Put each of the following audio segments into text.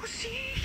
Oh, I see.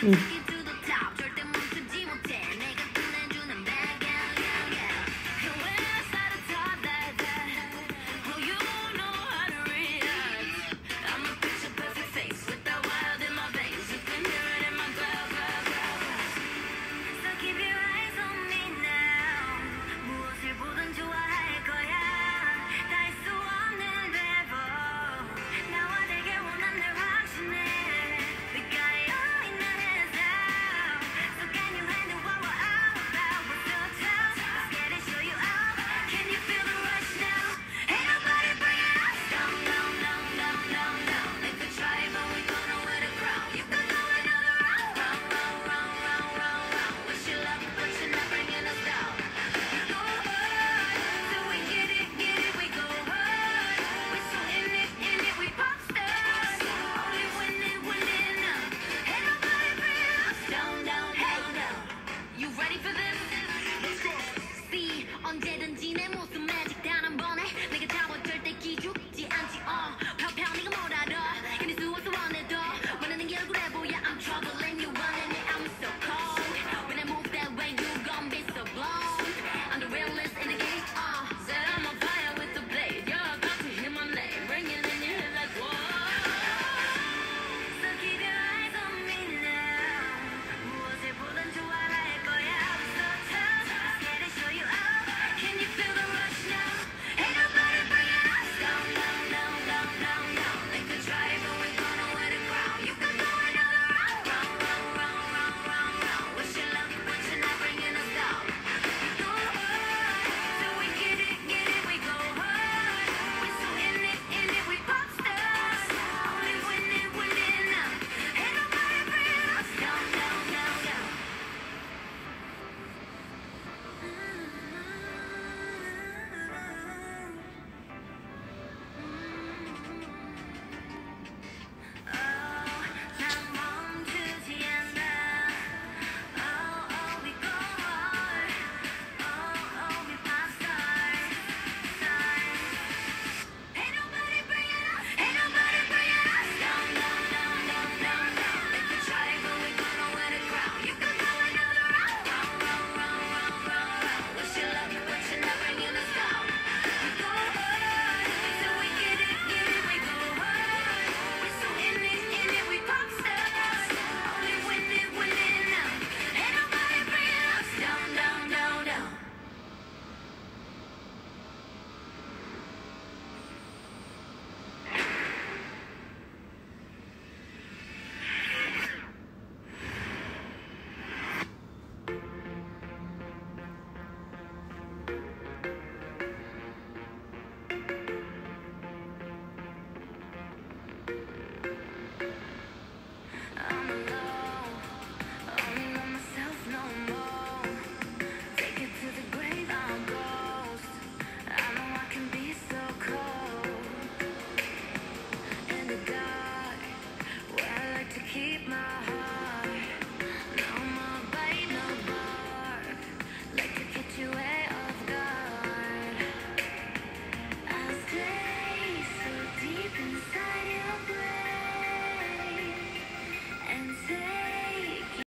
Take